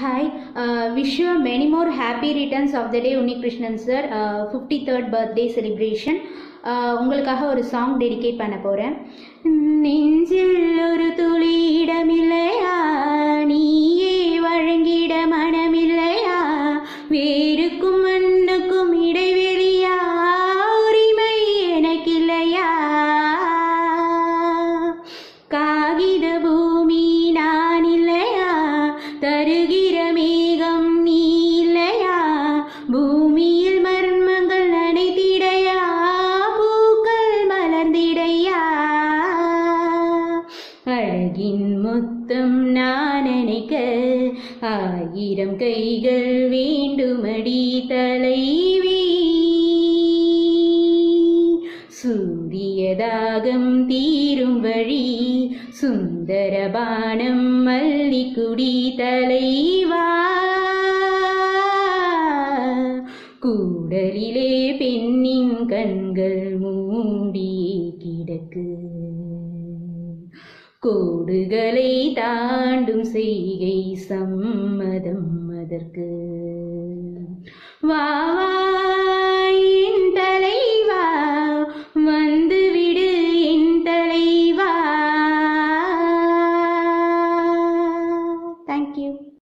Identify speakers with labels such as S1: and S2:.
S1: Hi wish you many more happy returns of the day Unnikrishnan sir fifty third birthday celebration உங்களுக்காக ஒரு song dedicate பண்ண போகிறேன் நெஞ்சில் ஒரு துளியிடமில்லையா நீயே வழங்கிட மனமில்லையா வே அழகின் மொத்தம் நான் நினைக்க ஆயிரம் கைகள் வேண்டுமடி தலைவி. சூரியதாகம் தீரும் வழி சுந்தரபானம் மல்லிக்குடி தலைவா. கூடலிலே பெண்ணின் கண்கள் மூ கோடுகளை தாண்டும் செய்கை சம்மதம் அதற்கு. வாயின் தலைவா வந்து விடு என் தலைவா. தேங்க்யூ